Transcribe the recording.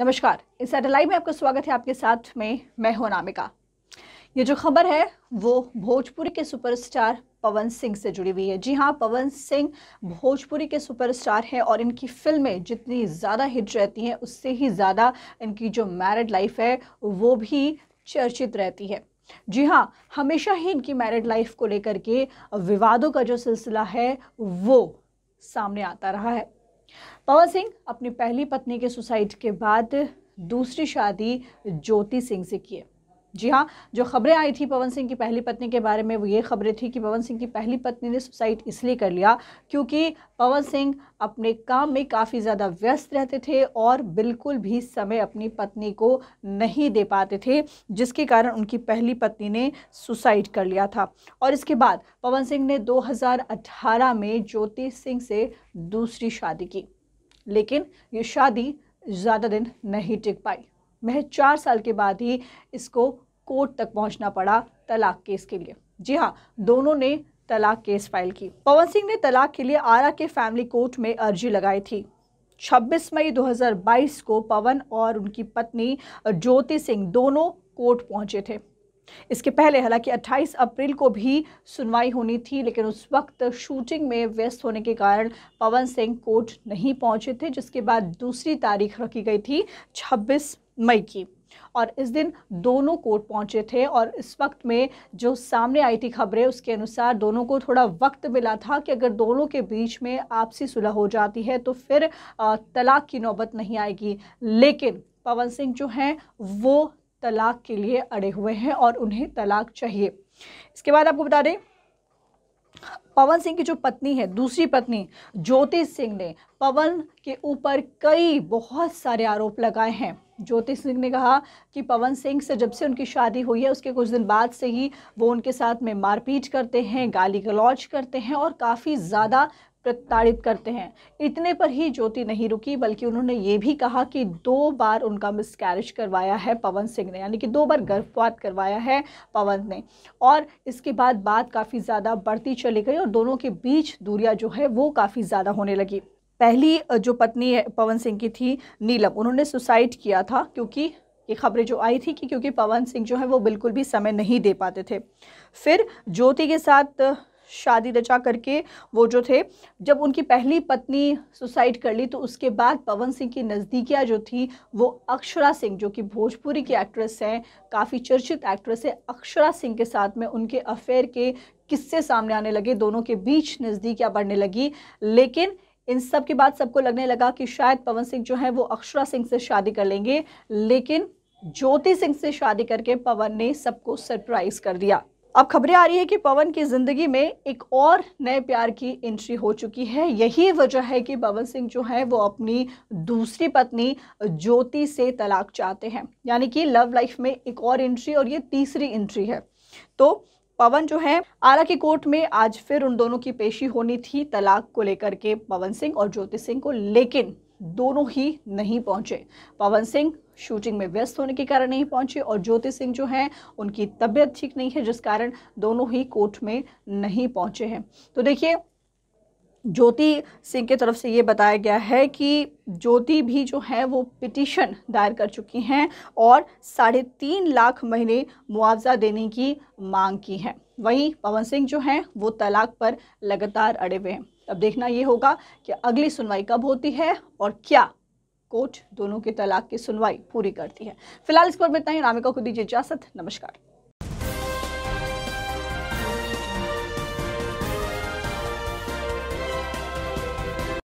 नमस्कार। इस सैटेलाइट में आपका स्वागत है आपके साथ में। मैं हूँ नामिका ये जो खबर है, वो भोजपुरी के सुपरस्टार पवन सिंह से जुड़ी हुई है। जी हाँ पवन सिंह भोजपुरी के सुपरस्टार हैं और इनकी फ़िल्में जितनी ज़्यादा हिट रहती हैं, उससे ही ज़्यादा इनकी जो मैरिड लाइफ है, वो भी चर्चित रहती है। जी हाँ हमेशा ही इनकी मैरिड लाइफ को लेकर के विवादों का जो सिलसिला है, वो सामने आता रहा है। पवन सिंह अपनी पहली पत्नी के सुसाइड के बाद दूसरी शादी ज्योति सिंह से किए। जी हाँ जो खबरें आई थी पवन सिंह की पहली पत्नी के बारे में, वो ये खबरें थी कि पवन सिंह की पहली पत्नी ने सुसाइड इसलिए कर लिया क्योंकि पवन सिंह अपने काम में काफ़ी ज़्यादा व्यस्त रहते थे और बिल्कुल भी समय अपनी पत्नी को नहीं दे पाते थे, जिसके कारण उनकी पहली पत्नी ने सुसाइड कर लिया था। और इसके बाद पवन सिंह ने 2018 में ज्योति सिंह से दूसरी शादी की, लेकिन ये शादी ज़्यादा दिन नहीं टिक पाई। महज चार साल के बाद ही इसको कोर्ट तक पहुँचना पड़ा तलाक केस के लिए। जी हाँ दोनों ने तलाक केस फ़ाइल की। पवन सिंह ने तलाक के लिए आरा के फैमिली कोर्ट में अर्जी लगाई थी। 26 मई 2022 को पवन और उनकी पत्नी ज्योति सिंह दोनों कोर्ट पहुँचे थे। इसके पहले हालाँकि 28 अप्रैल को भी सुनवाई होनी थी, लेकिन उस वक्त शूटिंग में व्यस्त होने के कारण पवन सिंह कोर्ट नहीं पहुँचे थे, जिसके बाद दूसरी तारीख रखी गई थी 26 मई की। और इस दिन दोनों कोर्ट पहुँचे थे और इस वक्त में जो सामने आई थी खबरें, उसके अनुसार दोनों को थोड़ा वक्त मिला था कि अगर दोनों के बीच में आपसी सुलह हो जाती है तो फिर तलाक की नौबत नहीं आएगी। लेकिन पवन सिंह जो हैं, वो तलाक के लिए अड़े हुए हैं और उन्हें तलाक चाहिए। इसके बाद आपको बता दें, पवन सिंह की जो पत्नी है, दूसरी पत्नी ज्योति सिंह ने पवन के ऊपर कई बहुत सारे आरोप लगाए हैं। ज्योति सिंह ने कहा कि पवन सिंह से जब से उनकी शादी हुई है, उसके कुछ दिन बाद से ही वो उनके साथ में मारपीट करते हैं, गाली गलौज करते हैं और काफ़ी ज़्यादा प्रताड़ित करते हैं। इतने पर ही ज्योति नहीं रुकी, बल्कि उन्होंने ये भी कहा कि दो बार उनका मिसकैरेज करवाया है पवन सिंह ने, यानी कि दो बार गर्भपात करवाया है पवन ने। और इसके बाद बात काफ़ी ज़्यादा बढ़ती चली गई और दोनों के बीच दूरियाँ जो है, वो काफ़ी ज़्यादा होने लगी। पहली जो पत्नी पवन सिंह की थी नीलम, उन्होंने सुसाइड किया था क्योंकि ये खबरें जो आई थी कि क्योंकि पवन सिंह जो है, वो बिल्कुल भी समय नहीं दे पाते थे। फिर ज्योति के साथ शादी रचा करके वो जो थे, जब उनकी पहली पत्नी सुसाइड कर ली तो उसके बाद पवन सिंह की नज़दीकियाँ जो थी, वो अक्षरा सिंह, जो कि भोजपुरी की एक्ट्रेस हैं, काफ़ी चर्चित एक्ट्रेस है, अक्षरा सिंह के साथ में उनके अफेयर के किस्से सामने आने लगे, दोनों के बीच नज़दीकियाँ बढ़ने लगी। लेकिन इन सब के बाद सबको लगने लगा कि शायद पवन सिंह जो है, वो अक्षरा सिंह से शादी कर लेंगे। लेकिन ज्योति सिंह से शादी करके पवन ने सबको सरप्राइज़ कर दिया। अब खबरें आ रही है कि पवन की ज़िंदगी में एक और नए प्यार की एंट्री हो चुकी है। यही वजह है कि पवन सिंह जो है, वो अपनी दूसरी पत्नी ज्योति से तलाक चाहते हैं। यानी कि लव लाइफ में एक और एंट्री और ये तीसरी एंट्री है। तो पवन जो है, आरा की कोर्ट में आज फिर उन दोनों की पेशी होनी थी तलाक को लेकर के पवन सिंह और ज्योति सिंह को, लेकिन दोनों ही नहीं पहुँचे। पवन सिंह शूटिंग में व्यस्त होने के कारण नहीं पहुँचे और ज्योति सिंह जो हैं, उनकी तबीयत ठीक नहीं है, जिस कारण दोनों ही कोर्ट में नहीं पहुँचे हैं। तो देखिए, ज्योति सिंह की तरफ़ से ये बताया गया है कि ज्योति भी जो है, वो पिटीशन दायर कर चुकी हैं और साढ़े तीन लाख महीने मुआवजा देने की मांग की है। वहीं पवन सिंह जो हैं, वो तलाक पर लगातार अड़े हुए हैं। अब देखना ये होगा कि अगली सुनवाई कब होती है और क्या कोर्ट दोनों के तलाक की सुनवाई पूरी करती है। फ़िलहाल इस पर इतना ही। नामिका को दीजिए इजाज़त। नमस्कार।